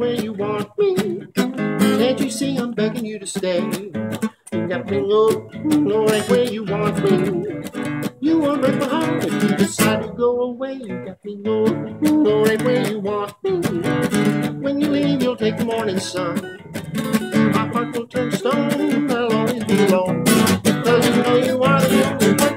where you want me. Can't you see I'm begging you to stay? You got no, no right where you want me. You won't break my heart if you decide to go away. You got me no, no right where you want me morning sun. My heart will turn stone, I'll always be alone. Because you know you are the only one.